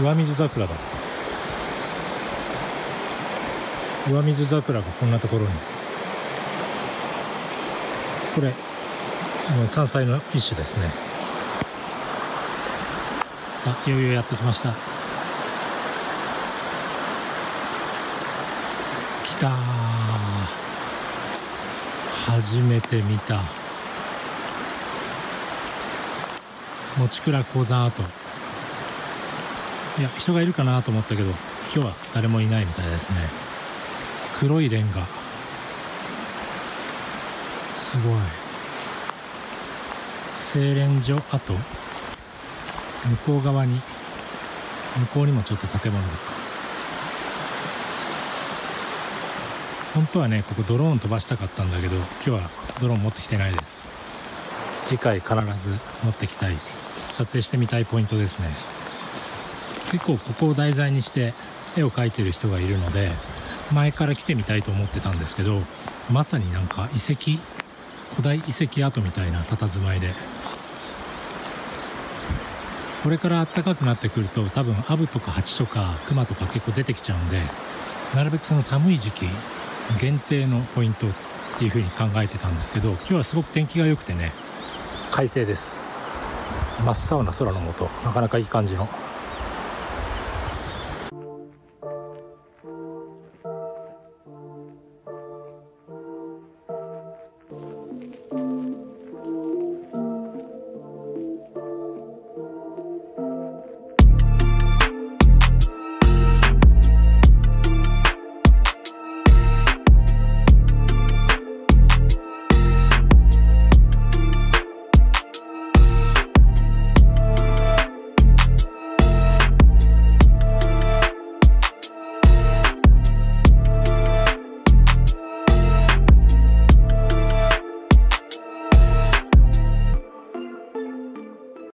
上水桜だ。上水桜がこんなところに。これ山菜の一種ですね。さあいよいよやってきました。来た初めて見た。持倉鉱山跡。いや人がいるかなと思ったけど今日は誰もいないみたいですね。黒いレンガ。すごい。精錬所跡。向こう側に向こうにもちょっと建物が。本当はねここドローン飛ばしたかったんだけど今日はドローン持ってきてないです。次回必ず持ってきたい。撮影してみたいポイントですね。結構ここを題材にして絵を描いてる人がいるので前から来てみたいと思ってたんですけどまさになんか遺跡古代遺跡跡みたいな佇まいで。これから暖かくなってくると多分アブとかハチとかクマとか結構出てきちゃうんでなるべくその寒い時期限定のポイントっていう風に考えてたんですけど今日はすごく天気が良くてね快晴です。真っ青な空の下なかなかいい感じの。